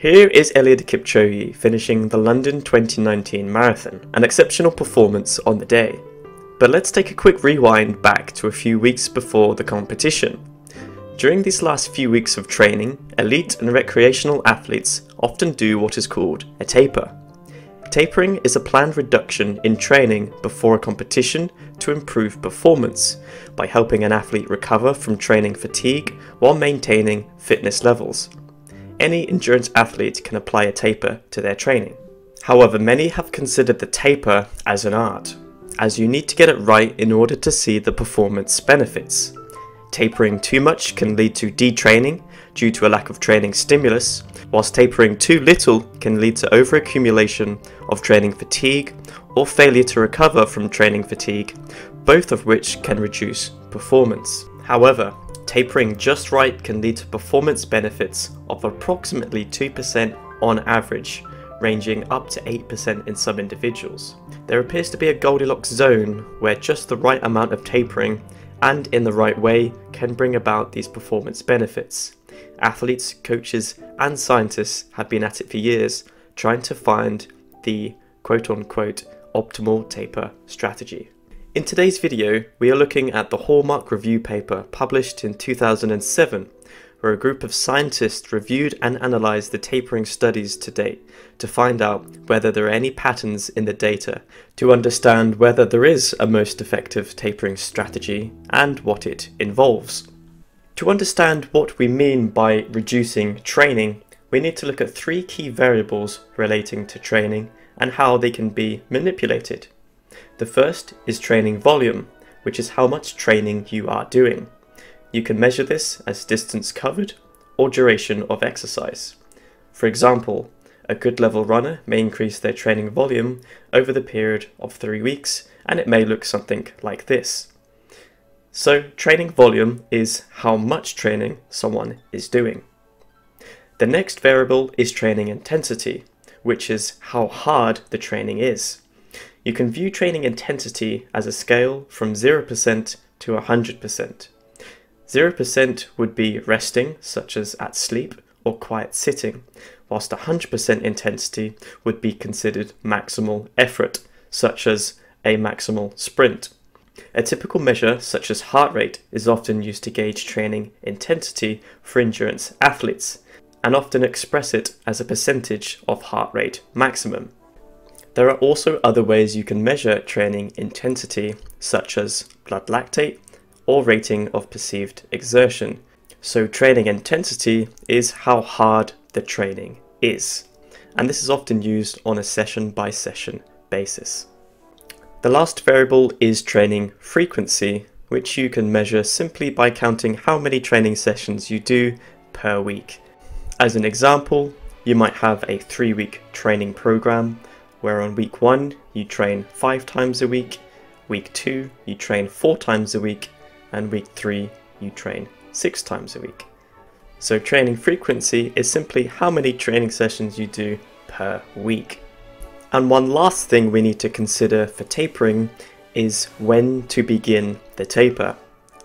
Here is Eliud Kipchoge finishing the London 2019 marathon, an exceptional performance on the day. But let's take a quick rewind back to a few weeks before the competition. During these last few weeks of training, elite and recreational athletes often do what is called a taper. Tapering is a planned reduction in training before a competition to improve performance by helping an athlete recover from training fatigue while maintaining fitness levels any endurance athlete can apply a taper to their training. However, many have considered the taper as an art, as you need to get it right in order to see the performance benefits. Tapering too much can lead to detraining due to a lack of training stimulus, whilst tapering too little can lead to overaccumulation of training fatigue or failure to recover from training fatigue, both of which can reduce performance. However, tapering just right can lead to performance benefits of approximately 2% on average, ranging up to 8% in some individuals. There appears to be a Goldilocks zone where just the right amount of tapering and in the right way can bring about these performance benefits. Athletes, coaches, and scientists have been at it for years trying to find the quote unquote optimal taper strategy. In today's video, we are looking at the Hallmark Review paper published in 2007, where a group of scientists reviewed and analysed the tapering studies to date to find out whether there are any patterns in the data to understand whether there is a most effective tapering strategy and what it involves. To understand what we mean by reducing training, we need to look at three key variables relating to training and how they can be manipulated. The first is training volume, which is how much training you are doing. You can measure this as distance covered or duration of exercise. For example, a good level runner may increase their training volume over the period of three weeks, and it may look something like this. So, training volume is how much training someone is doing. The next variable is training intensity, which is how hard the training is. You can view training intensity as a scale from 0% to 100%. 0% would be resting, such as at sleep, or quiet sitting, whilst 100% intensity would be considered maximal effort, such as a maximal sprint. A typical measure, such as heart rate, is often used to gauge training intensity for endurance athletes, and often express it as a percentage of heart rate maximum. There are also other ways you can measure training intensity, such as blood lactate or rating of perceived exertion. So training intensity is how hard the training is. And this is often used on a session by session basis. The last variable is training frequency, which you can measure simply by counting how many training sessions you do per week. As an example, you might have a three week training program where on week one you train five times a week, week two you train four times a week, and week three you train six times a week. So training frequency is simply how many training sessions you do per week. And one last thing we need to consider for tapering is when to begin the taper.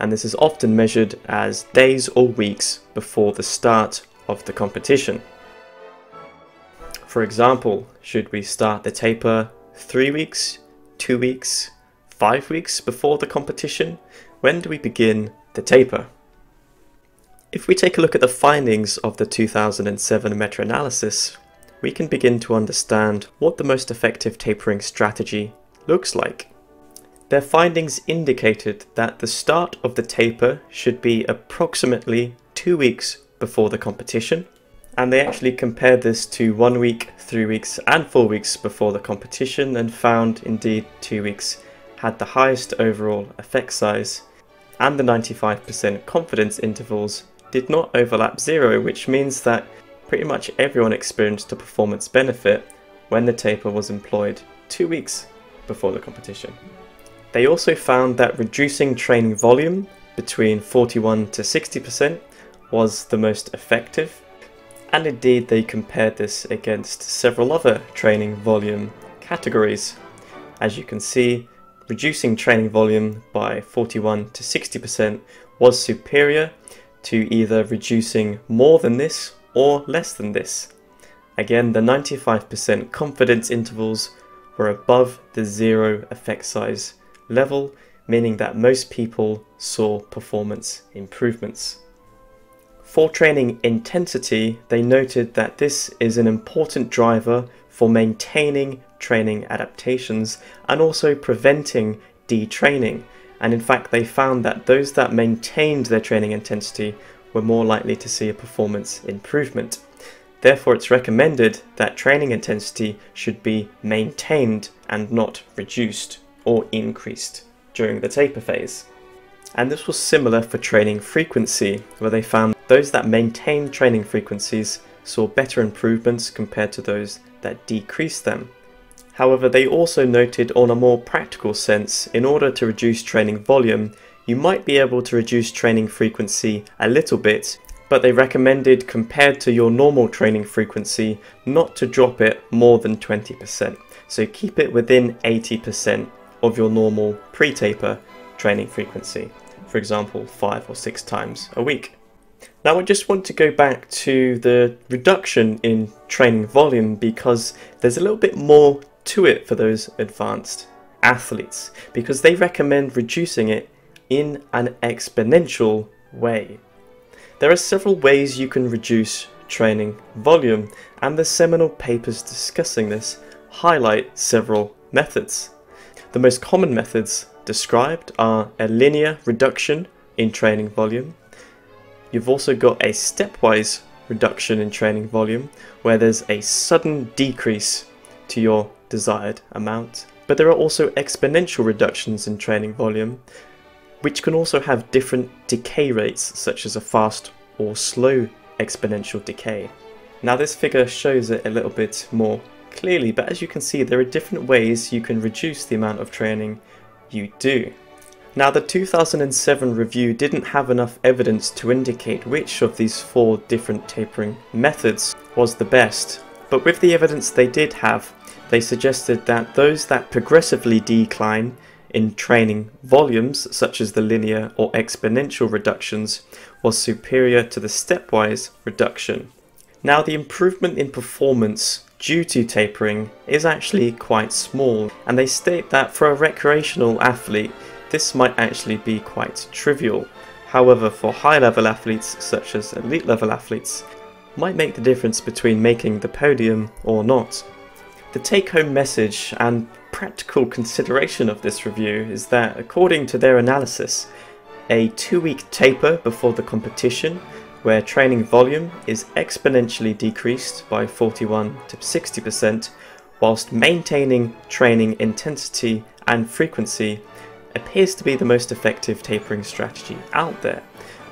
And this is often measured as days or weeks before the start of the competition. For example, should we start the taper three weeks, two weeks, five weeks before the competition? When do we begin the taper? If we take a look at the findings of the 2007 meta-analysis, we can begin to understand what the most effective tapering strategy looks like. Their findings indicated that the start of the taper should be approximately two weeks before the competition, and they actually compared this to one week, three weeks, and four weeks before the competition and found indeed two weeks had the highest overall effect size, and the 95% confidence intervals did not overlap zero, which means that pretty much everyone experienced a performance benefit when the taper was employed two weeks before the competition. They also found that reducing training volume between 41 to 60% was the most effective and indeed they compared this against several other training volume categories. As you can see, reducing training volume by 41 to 60% was superior to either reducing more than this or less than this. Again, the 95% confidence intervals were above the zero effect size level, meaning that most people saw performance improvements. For training intensity, they noted that this is an important driver for maintaining training adaptations and also preventing detraining. And in fact, they found that those that maintained their training intensity were more likely to see a performance improvement. Therefore, it's recommended that training intensity should be maintained and not reduced or increased during the taper phase. And this was similar for training frequency, where they found those that maintained training frequencies saw better improvements compared to those that decreased them. However, they also noted on a more practical sense, in order to reduce training volume, you might be able to reduce training frequency a little bit, but they recommended compared to your normal training frequency not to drop it more than 20%. So keep it within 80% of your normal pre-taper training frequency for example, five or six times a week. Now I just want to go back to the reduction in training volume because there's a little bit more to it for those advanced athletes because they recommend reducing it in an exponential way. There are several ways you can reduce training volume and the seminal papers discussing this highlight several methods. The most common methods described are a linear reduction in training volume. You've also got a stepwise reduction in training volume where there's a sudden decrease to your desired amount. But there are also exponential reductions in training volume which can also have different decay rates such as a fast or slow exponential decay. Now this figure shows it a little bit more clearly but as you can see there are different ways you can reduce the amount of training you do. Now the 2007 review didn't have enough evidence to indicate which of these four different tapering methods was the best, but with the evidence they did have, they suggested that those that progressively decline in training volumes, such as the linear or exponential reductions, was superior to the stepwise reduction. Now the improvement in performance due to tapering is actually quite small and they state that for a recreational athlete this might actually be quite trivial. However for high level athletes such as elite level athletes might make the difference between making the podium or not. The take home message and practical consideration of this review is that according to their analysis a two week taper before the competition where training volume is exponentially decreased by 41 to 60%, whilst maintaining training intensity and frequency appears to be the most effective tapering strategy out there.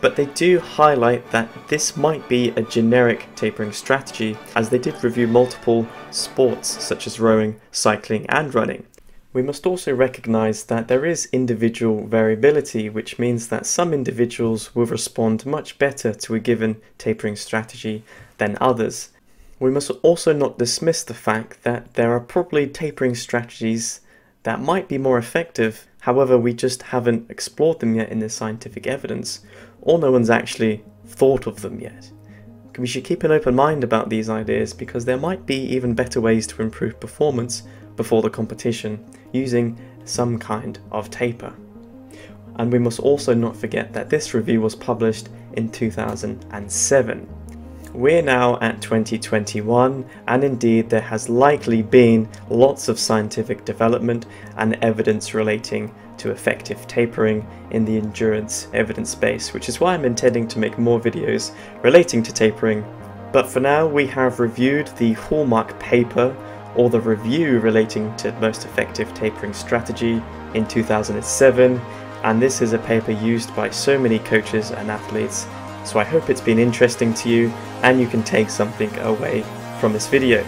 But they do highlight that this might be a generic tapering strategy as they did review multiple sports such as rowing, cycling and running. We must also recognise that there is individual variability, which means that some individuals will respond much better to a given tapering strategy than others. We must also not dismiss the fact that there are probably tapering strategies that might be more effective, however, we just haven't explored them yet in the scientific evidence, or no one's actually thought of them yet. We should keep an open mind about these ideas because there might be even better ways to improve performance before the competition using some kind of taper. And we must also not forget that this review was published in 2007. We're now at 2021 and indeed there has likely been lots of scientific development and evidence relating to effective tapering in the endurance evidence space, which is why I'm intending to make more videos relating to tapering. But for now we have reviewed the hallmark paper or the review relating to most effective tapering strategy in 2007 and this is a paper used by so many coaches and athletes so I hope it's been interesting to you and you can take something away from this video.